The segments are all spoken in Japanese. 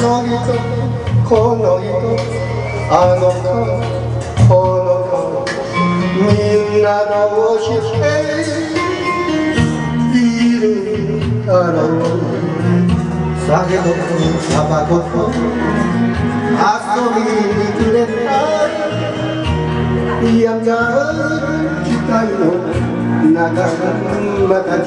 の糸この糸あの子この子みんなのをしているだろう酒とタバコと遊びにくれた嫌がる期待の中またじ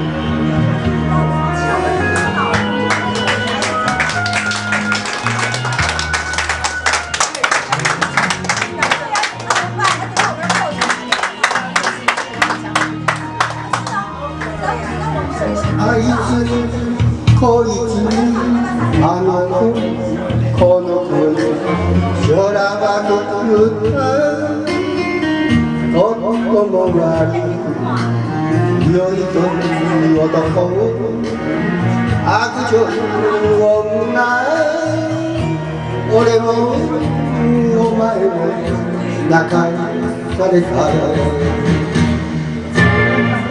あいつにこいつにあの子この子に空がと言ったとっても悪い良いという男悪女女俺もお前も泣かされたよ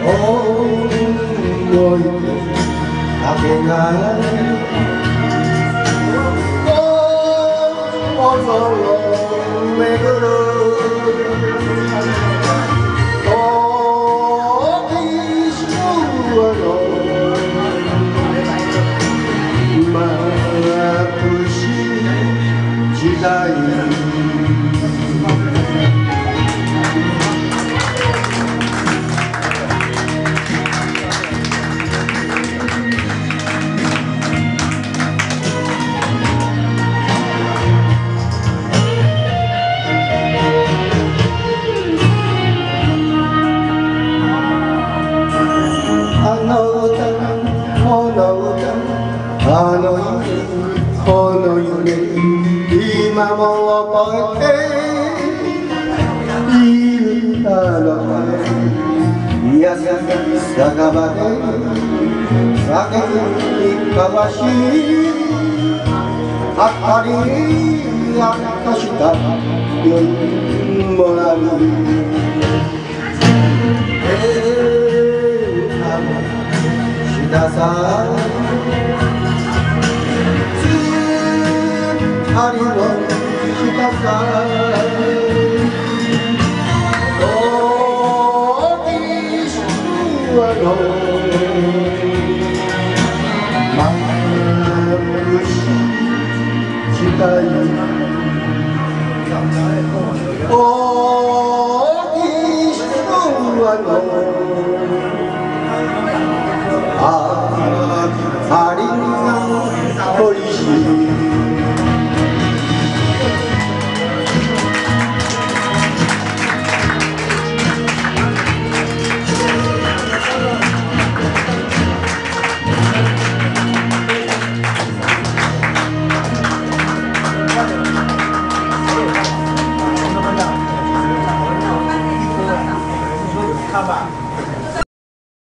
思い大空あの夢この夢今も覚えているだろう安酒場で酒に交わしあったり明かした夜もあるださつあのしたさ大きしはの眩しい時代大きしはの